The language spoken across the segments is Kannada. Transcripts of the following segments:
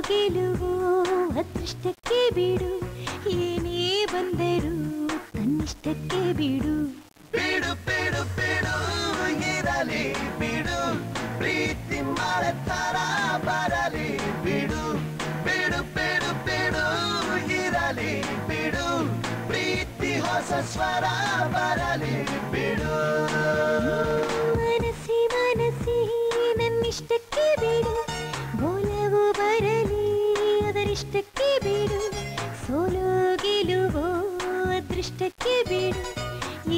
ಗೆಲುವು ಅದೃಷ್ಟಕ್ಕೆ ಬಿಡು. ಏನೇ ಬಂದರು ತನ್ನಿಷ್ಟಕ್ಕೆ ಬಿಡು. ಬಿಡು ಬಿಡು ಬಿಡು ಇರಲಿ ಬಿಡು. ಪ್ರೀತಿ ಮಾಡುತ್ತಾರ, ಬರಲಿ, ಬಿಡು. ಬಿಡು ಬಿಡು ಬಿಡು ಇರಲಿ ಬಿಡು. ಪ್ರೀತಿ ಹೊಸ ಸ್ವರ, ಬರಲಿ, ಬಿಡು. ಸೋಲೋ ಗೆಲುವೋ ಅದೃಷ್ಟಕ್ಕೆ ಬಿಡು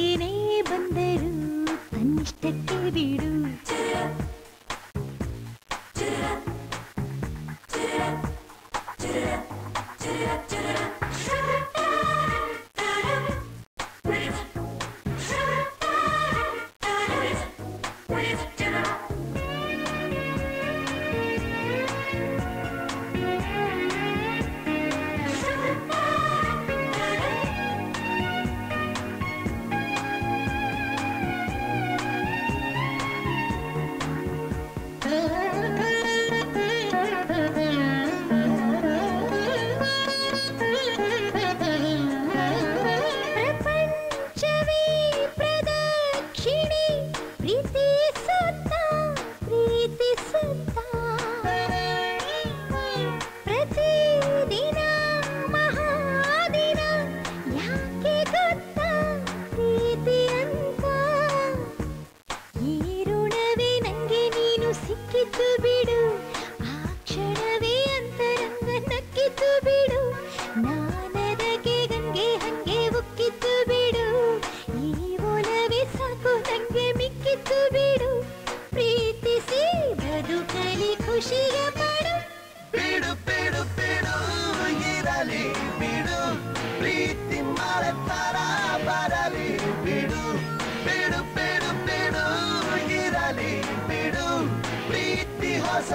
ಏನೇ ಬಂದರೂ ತನ್ನಿಷ್ಟಕ್ಕೆ ಬಿಡು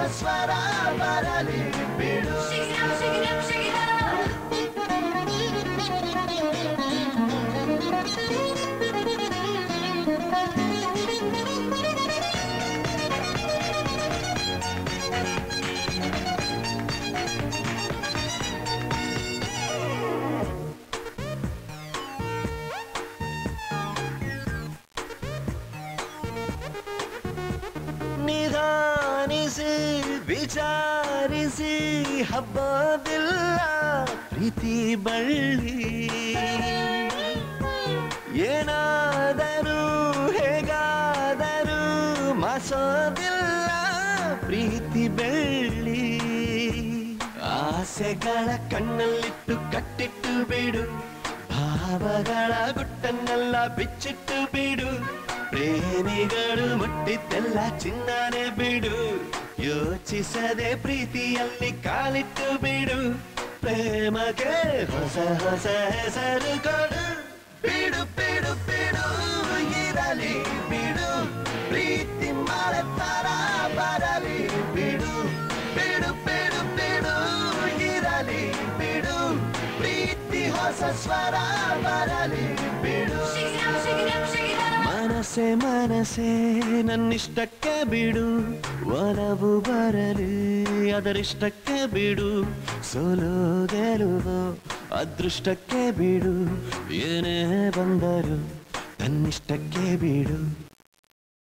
ಪ್ರೀತಿ ಹೊಸ ಸ್ವರ ಬರಲಿ ಬಿಡು ವಿಚಾರಿಸಿ ಹಬ್ಬದಿಲ್ಲ ಪ್ರೀತಿ ಬಳ್ಳಿ. ಏನಾದರೂ ಹೇಗಾದರೂ ಮಾಸೋದಿಲ್ಲ, ಪ್ರೀತಿ ಬೆಳ್ಳಿ. ಆಸೆಗಳ ಕಣ್ಣಲ್ಲಿಟ್ಟು ಕಟ್ಟಿಟ್ಟು ಬಿಡು, ಭಾವಗಳ ಗುಟ್ಟನ್ನೆಲ್ಲ ಬಿಚ್ಚಿಟ್ಟು ಬಿಡು, ಪ್ರೇಮಿಗಳು ಮುಟ್ಟಿದ್ದೆಲ್ಲ ಚಿನ್ನನೆ ಬಿಡು. ಯೋಚಿಸದೆ ಪ್ರೀತಿಯಲ್ಲಿ ಕಾಲಿಟ್ಟು ಬಿಡು ಪ್ರೇಮಕ್ಕೆ ಹೊಸ ಹೊಸ ಹೆಸರು ಕೊಡು ಬಿಡು ಬಿಡು ಬಿಡು ಇರಲಿ ಬಿಡು ಪ್ರೀತಿ ಮಾಡತಾರ ಬರಲಿ ಬಿಡು ಬಿಡು ಬಿಡು ಬಿಡು ಇರಲಿ ಬಿಡು ಪ್ರೀತಿ ಹೊಸ ಸ್ವರ ಬರಲಿ ಬಿಡು Shake ಮನಸೆ ನನ್ನಿಷ್ಟಕ್ಕೆ ಬಿಡು. ಒಲವು ಬರಲಿ, ಅದರಿಷ್ಟಕ್ಕೆ ಬಿಡು. ಸೋಲು ಗೆಲುವು, ಅದೃಷ್ಟಕ್ಕೆ ಬಿಡು. ಏನೇ ಬಂದರು ತನ್ನಿಷ್ಟಕ್ಕೆ ಬಿಡು.